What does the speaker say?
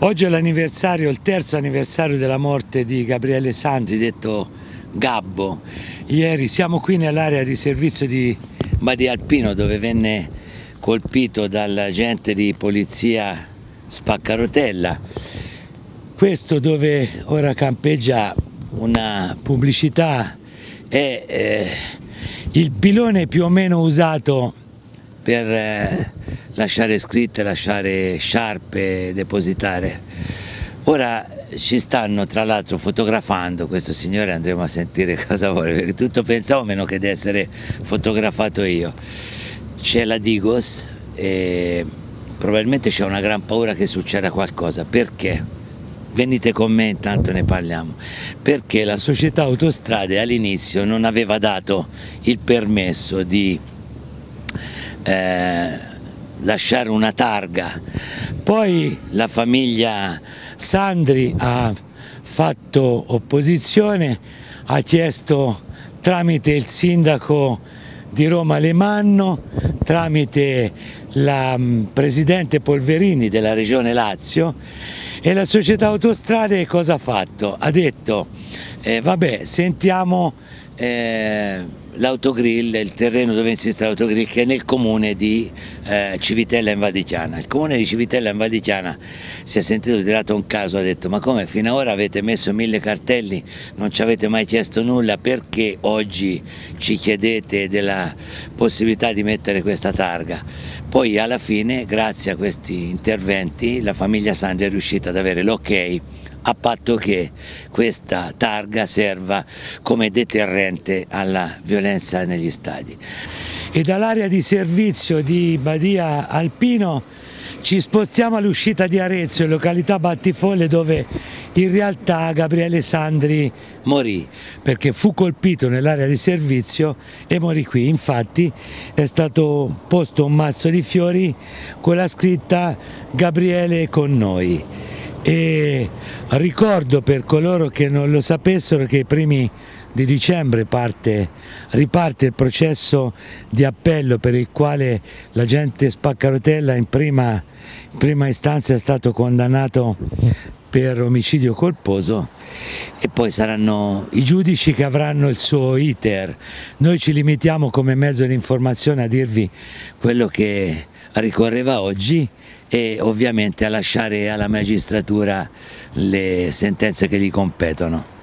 Oggi è l'anniversario, il terzo anniversario della morte di Gabriele Sandri, detto Gabbo. Ieri siamo qui nell'area di servizio di Badia Alpino dove venne colpito dall'agente di polizia Spaccarotella. Questo dove ora campeggia una pubblicità è eh, il pilone più o meno usato per eh, lasciare scritte, lasciare sciarpe, depositare. Ora ci stanno tra l'altro fotografando questo signore, andremo a sentire cosa vuole, perché tutto pensavo meno che di essere fotografato io. C'è la Digos e probabilmente c'è una gran paura che succeda qualcosa, perché? Venite con me intanto ne parliamo, perché la società autostrade all'inizio non aveva dato il permesso di eh, lasciare una targa. Poi la famiglia Sandri ha fatto opposizione, ha chiesto tramite il sindaco di Roma Lemanno, tramite la mm, presidente Polverini della regione Lazio e la società autostrade cosa ha fatto? Ha detto eh, vabbè sentiamo eh, l'autogrill, il terreno dove insiste l'autogrill che è nel comune di eh, Civitella in Valdiciana. Il comune di Civitella in Valdiciana si è sentito tirato un caso, ha detto ma come fino ad ora avete messo mille cartelli, non ci avete mai chiesto nulla, perché oggi ci chiedete della possibilità di mettere questa targa? Poi alla fine grazie a questi interventi la famiglia Sandri è riuscita ad avere l'ok a patto che questa targa serva come deterrente alla violenza negli stadi. E dall'area di servizio di Badia Alpino ci spostiamo all'uscita di Arezzo, in località Battifolle, dove in realtà Gabriele Sandri morì, perché fu colpito nell'area di servizio e morì qui. Infatti è stato posto un mazzo di fiori con la scritta Gabriele con noi e ricordo per coloro che non lo sapessero che i primi di dicembre parte, riparte il processo di appello per il quale l'agente Spaccarotella in prima, in prima istanza è stato condannato per omicidio colposo e poi saranno i giudici che avranno il suo iter. Noi ci limitiamo come mezzo di informazione a dirvi quello che ricorreva oggi e ovviamente a lasciare alla magistratura le sentenze che gli competono.